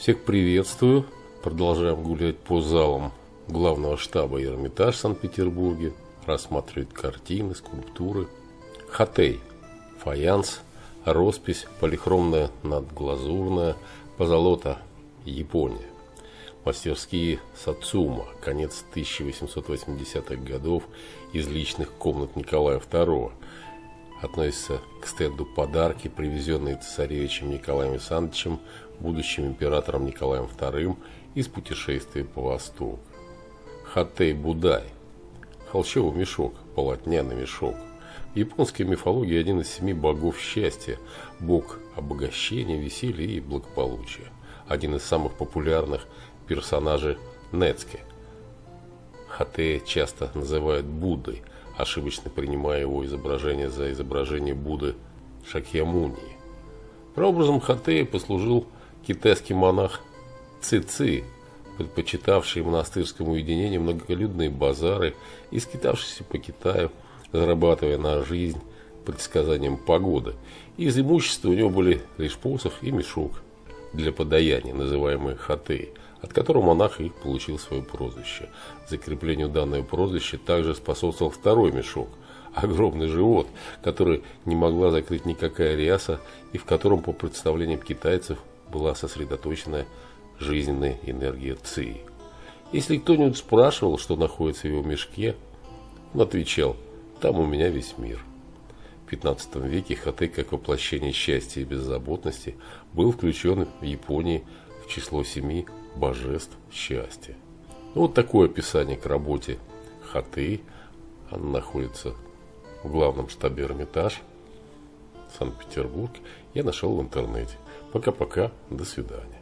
Всех приветствую. Продолжаем гулять по залам главного штаба Эрмитаж в Санкт-Петербурге, рассматривать картины, скульптуры. Хатей, фаянс, роспись, полихромная надглазурная, позолота, Япония. Мастерские Сацума, конец 1880-х годов, из личных комнат Николая II. Относится к стенду подарки, привезенные цесаревичем Николаем Александровичем, будущим императором Николаем II из путешествия по Востоку. Хатей Будай. Холщовый мешок, полотняный мешок. В японской мифологии один из семи богов счастья, бог обогащения, веселья и благополучия. Один из самых популярных персонажей Нецке. Хатея часто называют Буддой, ошибочно принимая его изображение за изображение Будды Шакьямуни. Прообразом Хатея послужил китайский монах Цици, предпочитавший монастырскому уединению многолюдные базары и скитавшийся по Китаю, зарабатывая на жизнь предсказанием погоды. Из имущества у него были лишь посох и мешок для подаяния, называемый хатей, от которого монах и получил свое прозвище. Закреплению данного прозвища также способствовал второй мешок – огромный живот, который не могла закрыть никакая ряса и в котором, по представлениям китайцев, была сосредоточена жизненная энергия Ци. Если кто-нибудь спрашивал, что находится в его мешке, он отвечал, там у меня весь мир. В 15 веке Хатей, как воплощение счастья и беззаботности, был включен в Японии в число семи божеств счастья. Ну, вот такое описание к работе Хатей. Она находится в главном штабе Эрмитаж, Санкт-Петербург. Я нашел в интернете. Пока-пока, до свидания.